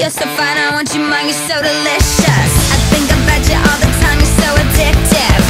You're so fine, I want you mine, you're so delicious. I think about you all the time, you're so addictive.